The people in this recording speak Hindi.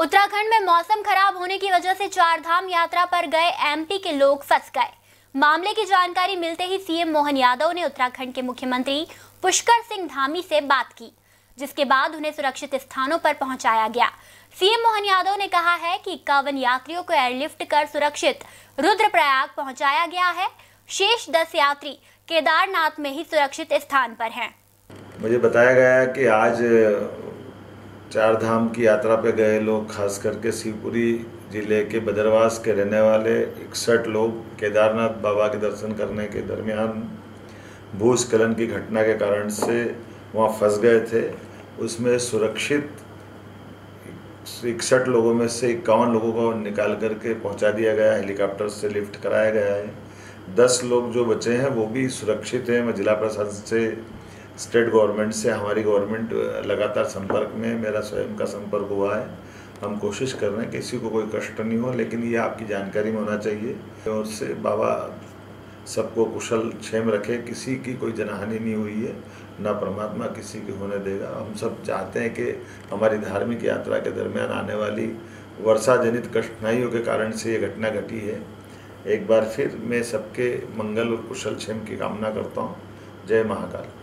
उत्तराखंड में मौसम खराब होने की वजह से चार धाम यात्रा पर गए एमपी के लोग फंस गए। मामले की जानकारी मिलते ही सीएम मोहन यादव ने उत्तराखंड के मुख्यमंत्री पुष्कर सिंह धामी से बात की, जिसके बाद उन्हें सुरक्षित स्थानों पर पहुँचाया गया। सीएम मोहन यादव ने कहा है कि इक्यावन यात्रियों को एयरलिफ्ट कर सुरक्षित रुद्रप्रयाग पहुँचाया गया है। शेष दस यात्री केदारनाथ में ही सुरक्षित स्थान पर हैं। मुझे बताया गया कि आज चार धाम की यात्रा पे गए लोग, खास करके शिवपुरी ज़िले के बदरवास के रहने वाले इकसठ लोग केदारनाथ बाबा के दर्शन करने के दरमियान भूस्खलन की घटना के कारण से वहाँ फंस गए थे। उसमें सुरक्षित इकसठ लोगों में से इक्यावन लोगों को निकाल करके पहुँचा दिया गया हेलीकॉप्टर से लिफ्ट कराया गया है। दस लोग जो बचे हैं, वो भी सुरक्षित हैं। मैं जिला प्रशासन से स्टेट गवर्नमेंट से हमारी गवर्नमेंट लगातार संपर्क में मेरा स्वयं का संपर्क हुआ है। हम कोशिश कर रहे हैं किसी को कोई कष्ट नहीं हो, लेकिन ये आपकी जानकारी में होना चाहिए। और से बाबा सबको कुशल क्षेम रखे, किसी की कोई जनहानि नहीं हुई है, ना परमात्मा किसी की होने देगा। हम सब चाहते हैं कि हमारी धार्मिक यात्रा के दरमियान आने वाली वर्षा जनित कठिनाइयों के कारण से ये घटना घटी है। एक बार फिर मैं सबके मंगल और कुशल क्षेम की कामना करता हूँ। जय महाकाल।